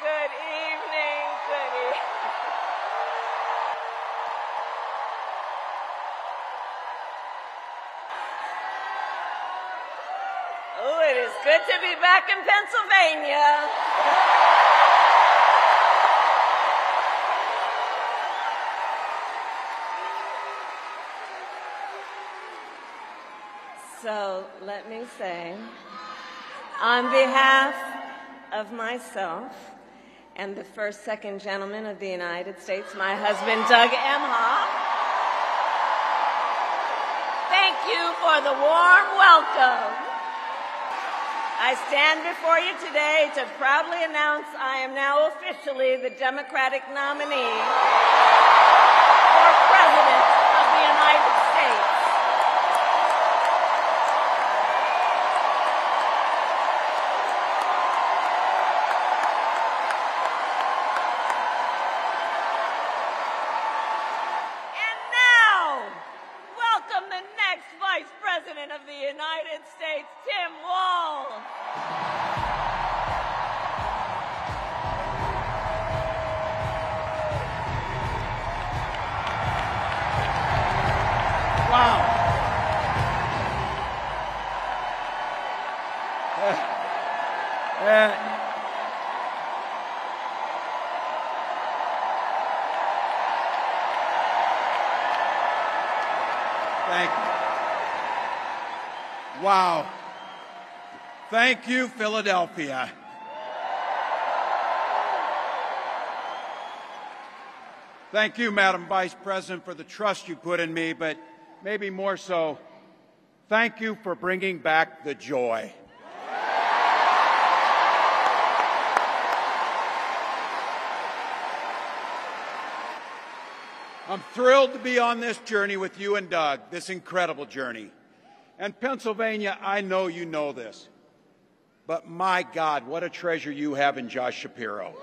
Good evening, good evening. Oh, it is good to be back in Pennsylvania. so let me say, on behalf of myself, and the first second gentleman of the United States, my husband Doug Emhoff, thank you for the warm welcome. I stand before you today to proudly announce I am now officially the Democratic nominee for President of the United States. Vice President of the United States, Tim Walz. Wow. Uh, thank you. Wow. Thank you, Philadelphia. Thank you, Madam Vice President, for the trust you put in me, but maybe more so, thank you for bringing back the joy. I'm thrilled to be on this journey with you and Doug, this incredible journey. And Pennsylvania, I know you know this, but my God, what a treasure you have in Josh Shapiro.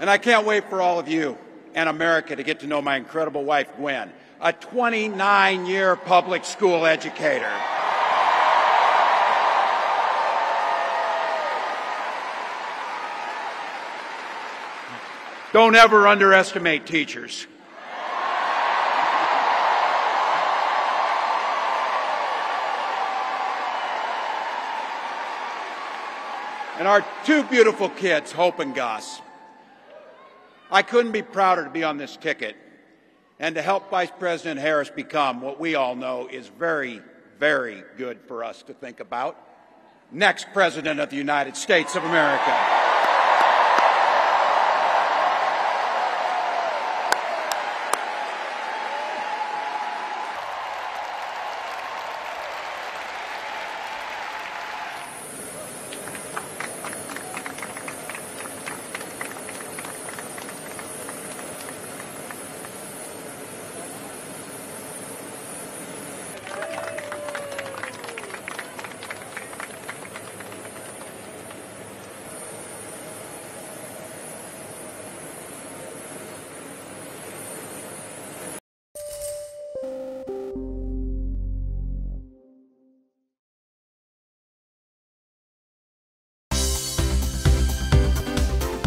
And I can't wait for all of you and America to get to know my incredible wife, Gwen, a 29 year public school educator. Don't ever underestimate teachers. And our two beautiful kids, Hope and Gus. I couldn't be prouder to be on this ticket and to help Vice President Harris become what we all know is very, very good for us to think about next President of the United States of America.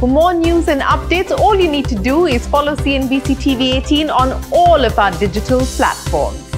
For more news and updates, all you need to do is follow CNBC TV 18 on all of our digital platforms.